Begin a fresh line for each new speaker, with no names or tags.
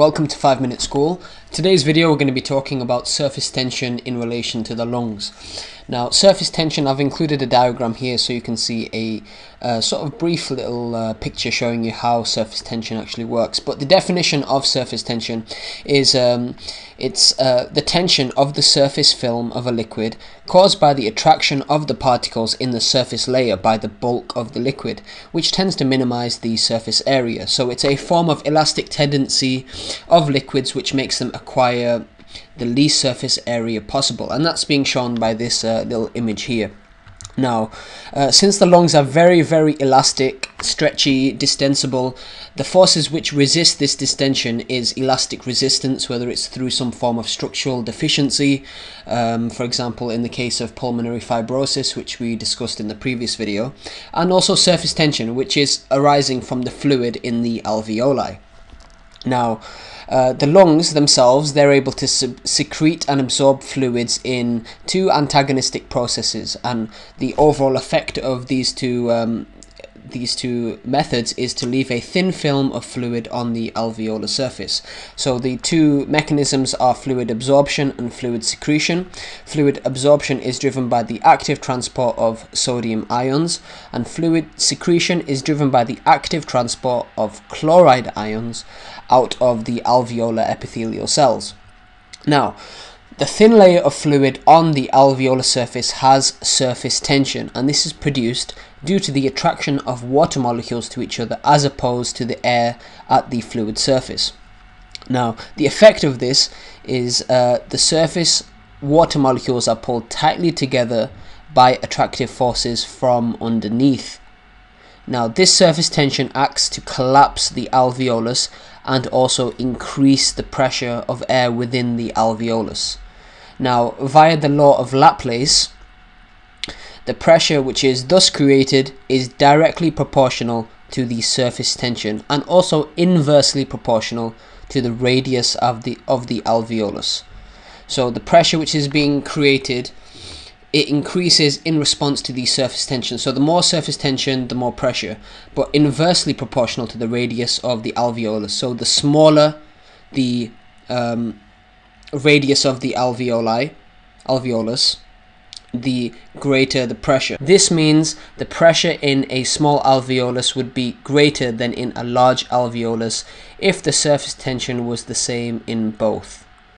Welcome to 5 Minute School. Today's video we're going to be talking about surface tension in relation to the lungs. Now surface tension, I've included a diagram here so you can see a uh, sort of brief little uh, picture showing you how surface tension actually works. But the definition of surface tension is um, it's uh, the tension of the surface film of a liquid caused by the attraction of the particles in the surface layer by the bulk of the liquid, which tends to minimize the surface area. So it's a form of elastic tendency of liquids which makes them acquire the least surface area possible and that's being shown by this uh, little image here. Now, uh, since the lungs are very, very elastic, stretchy, distensible, the forces which resist this distension is elastic resistance, whether it's through some form of structural deficiency, um, for example, in the case of pulmonary fibrosis, which we discussed in the previous video, and also surface tension, which is arising from the fluid in the alveoli. Now, uh, the lungs themselves, they're able to secrete and absorb fluids in two antagonistic processes, and the overall effect of these two um, these two methods is to leave a thin film of fluid on the alveolar surface. So the two mechanisms are fluid absorption and fluid secretion. Fluid absorption is driven by the active transport of sodium ions and fluid secretion is driven by the active transport of chloride ions out of the alveolar epithelial cells. Now, the thin layer of fluid on the alveolar surface has surface tension, and this is produced due to the attraction of water molecules to each other as opposed to the air at the fluid surface. Now, the effect of this is uh, the surface water molecules are pulled tightly together by attractive forces from underneath. Now, this surface tension acts to collapse the alveolus and also increase the pressure of air within the alveolus. Now, via the law of Laplace, the pressure which is thus created is directly proportional to the surface tension and also inversely proportional to the radius of the of the alveolus. So the pressure which is being created it increases in response to the surface tension. So the more surface tension, the more pressure, but inversely proportional to the radius of the alveolus. So the smaller the um, radius of the alveoli, alveolus, the greater the pressure. This means the pressure in a small alveolus would be greater than in a large alveolus if the surface tension was the same in both.